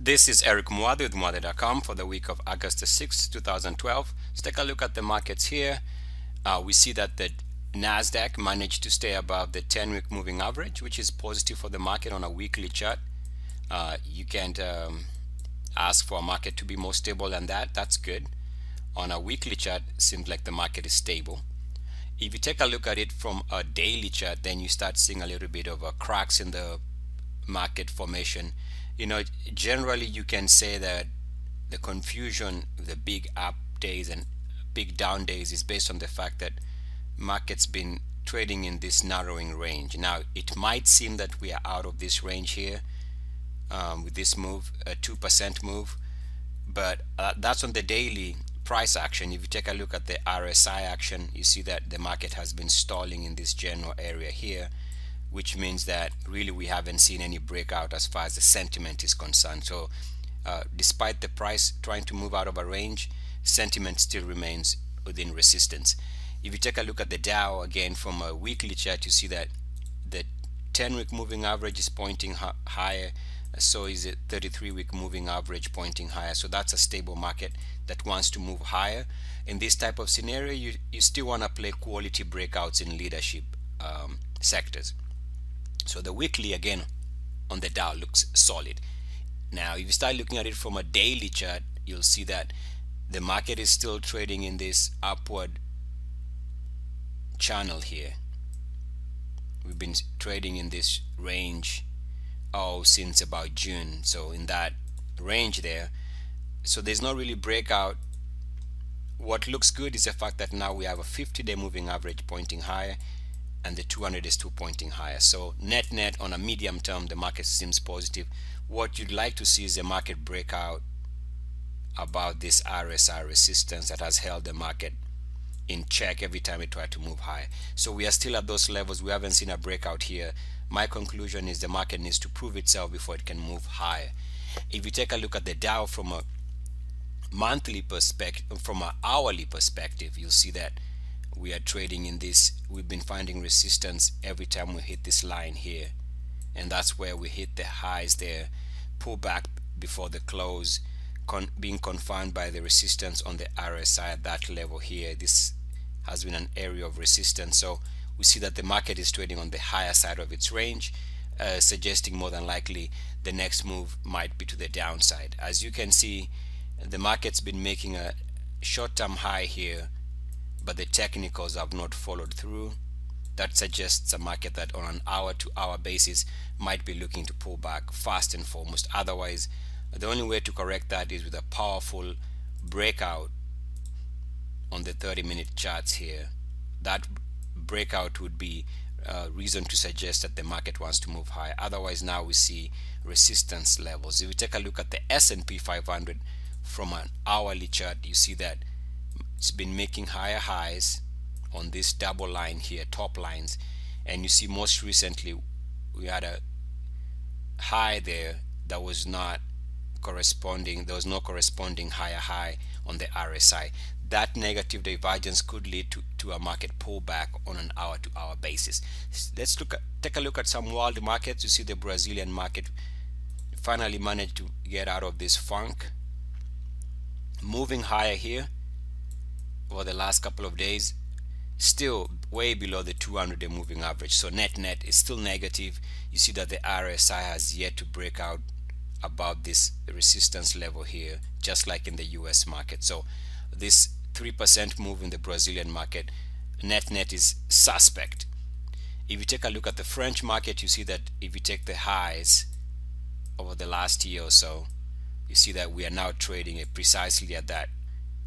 This is Eric Muathe with Muathe.com for the week of August 6, 2012. Let's take a look at the markets here. Uh, we see that the NASDAQ managed to stay above the 10 week moving average, which is positive for the market on a weekly chart. Uh, you can't um, ask for a market to be more stable than that. That's good. On a weekly chart, seems like the market is stable. If you take a look at it from a daily chart, then you start seeing a little bit of cracks in the market formation you know generally you can say that the confusion the big up days and big down days is based on the fact that markets been trading in this narrowing range. Now it might seem that we are out of this range here um, with this move a 2% move but uh, that's on the daily price action. If you take a look at the RSI action you see that the market has been stalling in this general area here which means that really we haven't seen any breakout as far as the sentiment is concerned. So uh, despite the price trying to move out of a range, sentiment still remains within resistance. If you take a look at the Dow again from a weekly chart, you see that the 10 week moving average is pointing higher so is the 33 week moving average pointing higher so that's a stable market that wants to move higher in this type of scenario you, you still want to play quality breakouts in leadership um, sectors so the weekly again on the Dow looks solid. Now if you start looking at it from a daily chart, you'll see that the market is still trading in this upward channel here. We've been trading in this range oh since about June. So in that range there. So there's no really breakout. What looks good is the fact that now we have a 50 day moving average pointing higher and the 200 is still pointing higher. So net net on a medium term, the market seems positive. What you'd like to see is a market breakout about this RSI resistance that has held the market in check every time it tried to move high. So we are still at those levels. We haven't seen a breakout here. My conclusion is the market needs to prove itself before it can move higher. If you take a look at the Dow from a monthly perspective, from an hourly perspective, you'll see that we are trading in this we've been finding resistance every time we hit this line here. And that's where we hit the highs there pull back before the close con being confined by the resistance on the RSI at that level here. This has been an area of resistance. So we see that the market is trading on the higher side of its range uh, suggesting more than likely the next move might be to the downside. As you can see the market's been making a short-term high here but the technicals have not followed through that suggests a market that on an hour to hour basis might be looking to pull back first and foremost. Otherwise the only way to correct that is with a powerful breakout on the 30 minute charts here. That breakout would be uh, reason to suggest that the market wants to move high otherwise now we see resistance levels. If we take a look at the S&P 500 from an hourly chart you see that it's been making higher highs on this double line here top lines. And you see most recently we had a high there that was not corresponding there was no corresponding higher high on the RSI that negative divergence could lead to, to a market pullback on an hour to hour basis. Let's look at take a look at some world markets. You see the Brazilian market finally managed to get out of this funk. Moving higher here over the last couple of days still way below the 200 day moving average. So net net is still negative. You see that the RSI has yet to break out above this resistance level here just like in the US market. So this 3% move in the Brazilian market net net is suspect. If you take a look at the French market you see that if you take the highs over the last year or so you see that we are now trading it precisely at that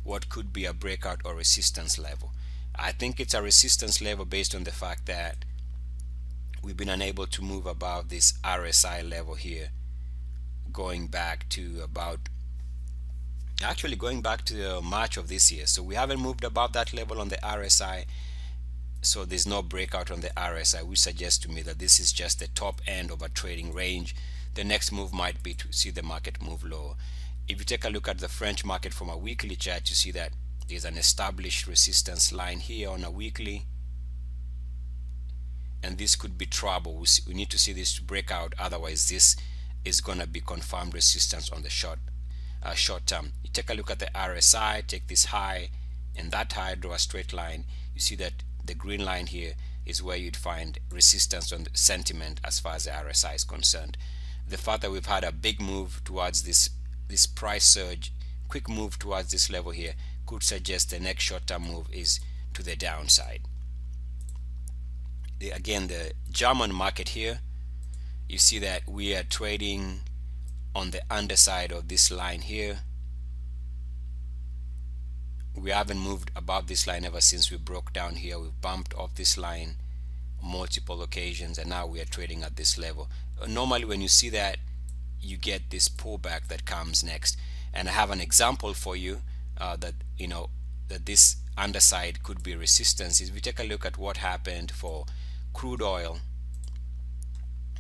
what could be a breakout or resistance level. I think it's a resistance level based on the fact that we've been unable to move above this RSI level here going back to about actually going back to uh, March of this year. So we haven't moved above that level on the RSI so there's no breakout on the RSI which suggests to me that this is just the top end of a trading range. The next move might be to see the market move lower if you take a look at the French market from a weekly chart, you see that there's an established resistance line here on a weekly. And this could be trouble. We need to see this break out. Otherwise, this is going to be confirmed resistance on the short uh, short term. You take a look at the RSI, take this high and that high, draw a straight line. You see that the green line here is where you'd find resistance on sentiment as far as the RSI is concerned. The fact that we've had a big move towards this this price surge, quick move towards this level here could suggest the next short-term move is to the downside. The, again, the German market here, you see that we are trading on the underside of this line here. We haven't moved above this line ever since we broke down here. We've bumped off this line multiple occasions and now we are trading at this level. Normally when you see that you get this pullback that comes next. And I have an example for you uh, that you know that this underside could be resistance. If we take a look at what happened for crude oil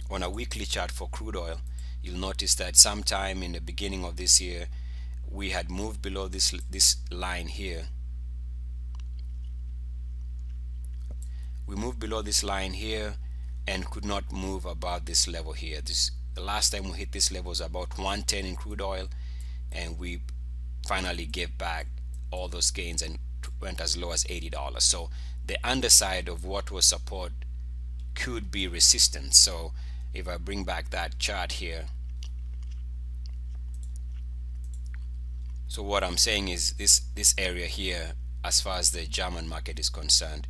on a weekly chart for crude oil you'll notice that sometime in the beginning of this year we had moved below this this line here. We moved below this line here and could not move above this level here this the last time we hit this level was about 110 in crude oil and we finally gave back all those gains and went as low as $80 so the underside of what was support could be resistance. So if I bring back that chart here so what I'm saying is this this area here as far as the German market is concerned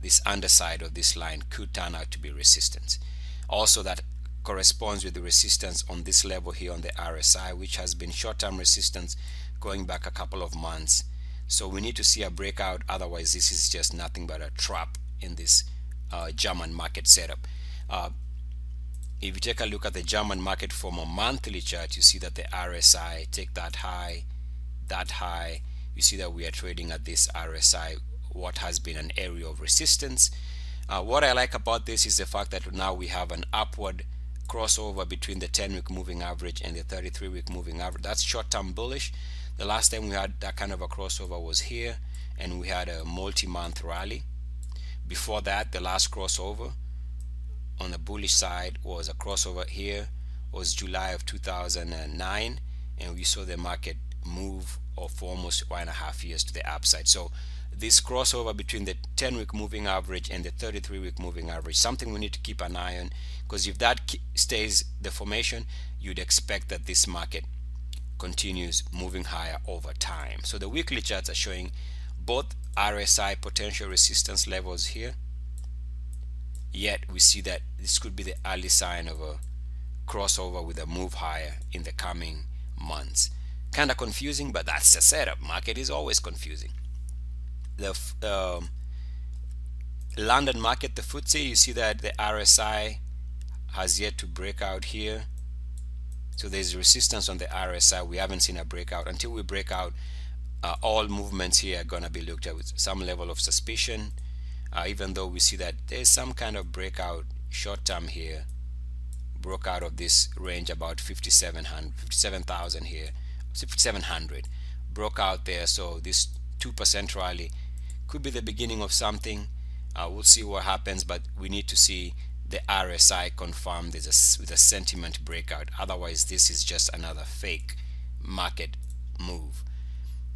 this underside of this line could turn out to be resistance. Also that corresponds with the resistance on this level here on the RSI which has been short-term resistance going back a couple of months. So we need to see a breakout otherwise this is just nothing but a trap in this uh, German market setup. Uh, if you take a look at the German market from a monthly chart you see that the RSI take that high that high. You see that we are trading at this RSI what has been an area of resistance. Uh, what I like about this is the fact that now we have an upward crossover between the 10 week moving average and the 33 week moving average. That's short-term bullish. The last time we had that kind of a crossover was here and we had a multi-month rally. Before that the last crossover on the bullish side was a crossover here was July of 2009 and we saw the market move of almost one and a half years to the upside. So this crossover between the 10 week moving average and the 33 week moving average something we need to keep an eye on because if that stays the formation you'd expect that this market continues moving higher over time. So the weekly charts are showing both RSI potential resistance levels here yet we see that this could be the early sign of a crossover with a move higher in the coming months. Kind of confusing but that's the setup. Market is always confusing the um, London market the FTSE you see that the RSI has yet to break out here. So there's resistance on the RSI we haven't seen a breakout. Until we break out uh, all movements here are gonna be looked at with some level of suspicion. Uh, even though we see that there's some kind of breakout short term here broke out of this range about 5700 57,000 here 5700 broke out there. So this 2% rally could be the beginning of something uh, we'll see what happens but we need to see the RSI confirmed with a, with a sentiment breakout otherwise this is just another fake market move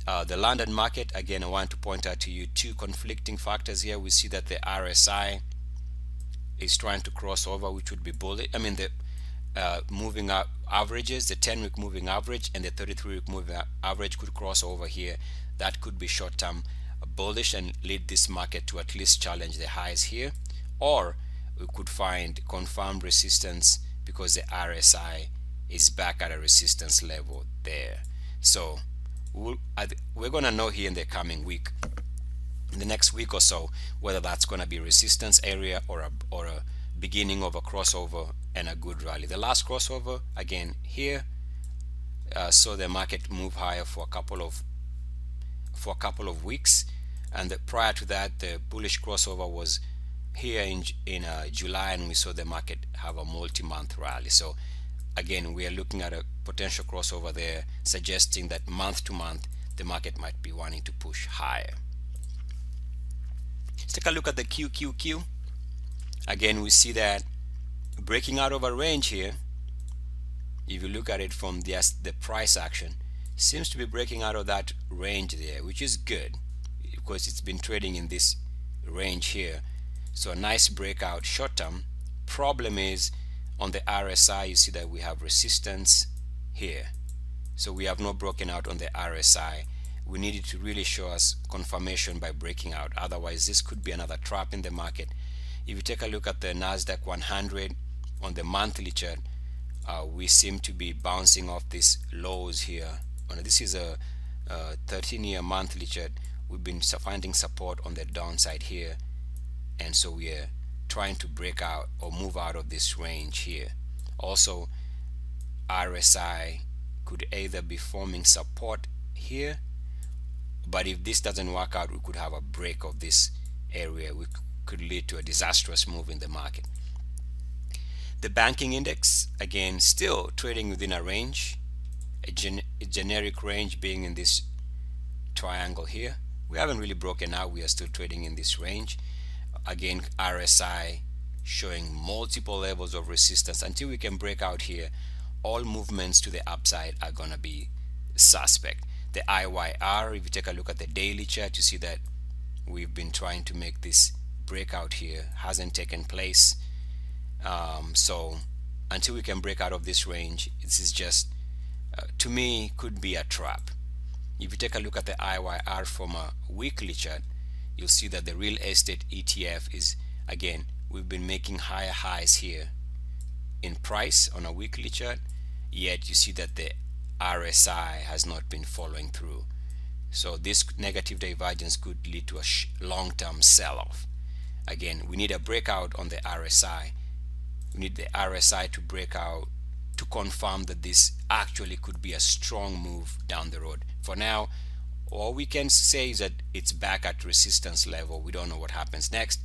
uh, the London market, again, I want to point out to you two conflicting factors here. We see that the RSI is trying to cross over, which would be bullish. I mean, the uh, moving averages, the 10 week moving average and the 33 week moving average could cross over here. That could be short term bullish and lead this market to at least challenge the highs here. Or we could find confirmed resistance because the RSI is back at a resistance level there. So we'll, we're going to know here in the coming week in the next week or so whether that's going to be resistance area or a, or a beginning of a crossover and a good rally the last crossover again here uh, saw the market move higher for a couple of for a couple of weeks and the, prior to that the bullish crossover was here in, in uh, July and we saw the market have a multi-month rally. So again we are looking at a potential crossover there suggesting that month to month the market might be wanting to push higher. Let's take a look at the QQQ again we see that breaking out of a range here. If you look at it from the, the price action seems to be breaking out of that range there which is good because it's been trading in this range here. So a nice breakout short term. Problem is on the RSI you see that we have resistance here. So we have not broken out on the RSI we needed to really show us confirmation by breaking out. Otherwise this could be another trap in the market. If you take a look at the Nasdaq 100 on the monthly chart uh, we seem to be bouncing off these lows here. This is a 13 year monthly chart we've been finding support on the downside here. And so we are trying to break out or move out of this range here. Also RSI could either be forming support here but if this doesn't work out we could have a break of this area which could lead to a disastrous move in the market. The banking index again still trading within a range a, gen a generic range being in this triangle here we haven't really broken out. We are still trading in this range. Again RSI showing multiple levels of resistance. Until we can break out here all movements to the upside are gonna be suspect. The IYR if you take a look at the daily chart you see that we've been trying to make this breakout here. Hasn't taken place. Um, so until we can break out of this range this is just uh, to me could be a trap if you take a look at the IYR from a weekly chart you'll see that the real estate ETF is again we've been making higher highs here in price on a weekly chart yet you see that the RSI has not been following through. So this negative divergence could lead to a long-term sell-off. Again we need a breakout on the RSI we need the RSI to break out to confirm that this actually could be a strong move down the road. For now all we can say is that it's back at resistance level. We don't know what happens next.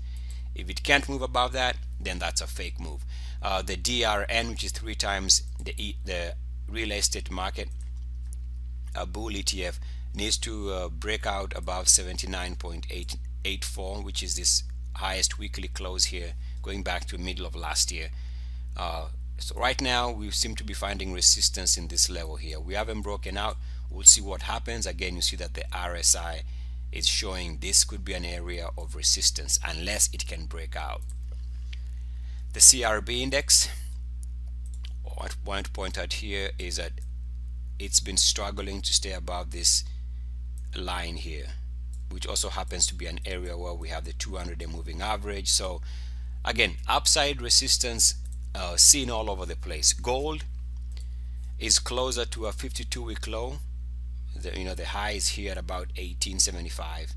If it can't move above that then that's a fake move. Uh, the DRN which is three times the e the real estate market a bull ETF needs to uh, break out above 79.884 which is this highest weekly close here going back to middle of last year. Uh, so right now we seem to be finding resistance in this level here. We haven't broken out. We'll see what happens. Again you see that the RSI is showing this could be an area of resistance unless it can break out. The CRB index what I want to point out here is that it's been struggling to stay above this line here which also happens to be an area where we have the 200 day moving average. So again upside resistance uh, seen all over the place. Gold is closer to a 52 week low. The, you know the high is here at about 1875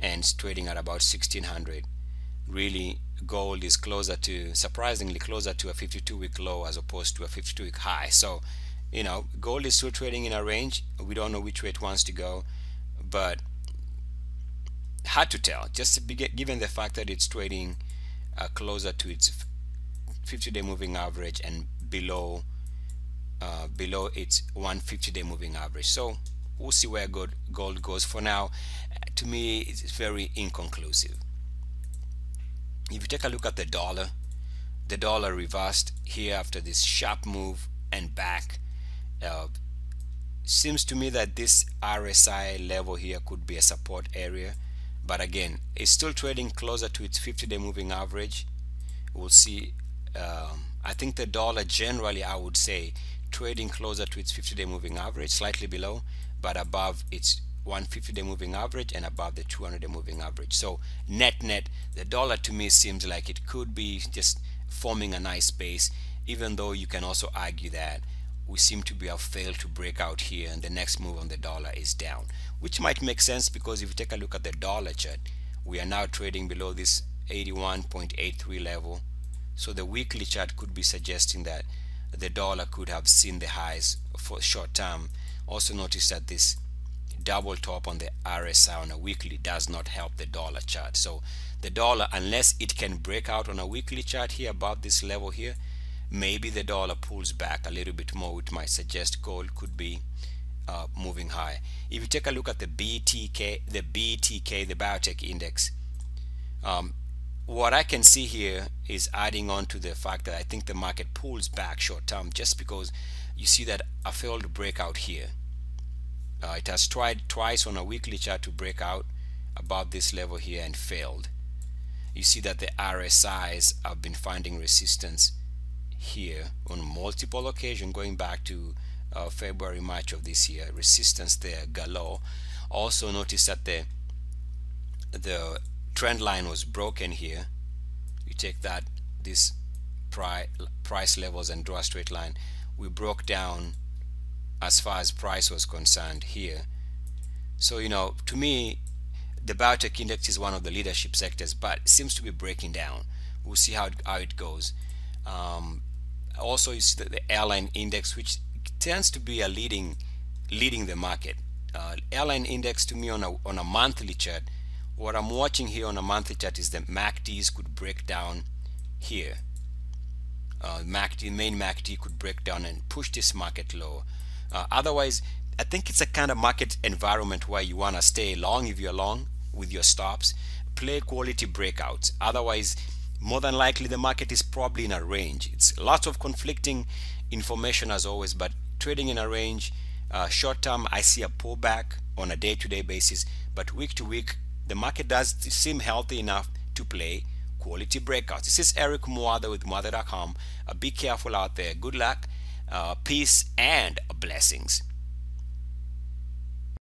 and it's trading at about 1600 really gold is closer to surprisingly closer to a 52 week low as opposed to a 52 week high. So you know gold is still trading in a range. We don't know which way it wants to go but hard to tell. Just given the fact that it's trading uh, closer to its 50 day moving average and below uh, below its 150 day moving average. So we'll see where gold, gold goes. For now to me it's very inconclusive. If you take a look at the dollar the dollar reversed here after this sharp move and back. Uh, seems to me that this RSI level here could be a support area but again it's still trading closer to its 50 day moving average. We'll see um, I think the dollar generally I would say trading closer to its 50 day moving average slightly below but above its 150 day moving average and above the 200 day moving average. So net net the dollar to me seems like it could be just forming a nice base even though you can also argue that we seem to be have failed to break out here and the next move on the dollar is down which might make sense because if you take a look at the dollar chart we are now trading below this 81.83 level so the weekly chart could be suggesting that the dollar could have seen the highs for short term. Also notice that this double top on the RSI on a weekly does not help the dollar chart. So the dollar unless it can break out on a weekly chart here above this level here maybe the dollar pulls back a little bit more which might suggest gold could be uh, moving high. If you take a look at the BTK the BTK the biotech index um, what I can see here is adding on to the fact that I think the market pulls back short term just because you see that a failed breakout here. Uh, it has tried twice on a weekly chart to break out above this level here and failed. You see that the RSIs have been finding resistance here on multiple occasions going back to uh, February, March of this year. Resistance there galore. Also notice that the the trend line was broken here. You take that this price levels and draw a straight line. We broke down as far as price was concerned here. So you know, to me, the biotech index is one of the leadership sectors, but seems to be breaking down. We'll see how it, how it goes. Um, also, you see the, the airline index, which tends to be a leading leading the market. Uh, airline index to me on a on a monthly chart. What I'm watching here on a monthly chart is the MACDs could break down here. Uh, MACD main MACD could break down and push this market lower. Uh, otherwise, I think it's a kind of market environment where you want to stay long if you're long with your stops. Play quality breakouts. Otherwise, more than likely the market is probably in a range. It's lots of conflicting information as always, but trading in a range. Uh, short term, I see a pullback on a day-to-day -day basis, but week to week, the market does seem healthy enough to play quality breakouts. This is Eric Muathe with Muathe.com. Uh, be careful out there. Good luck, uh, peace, and blessings.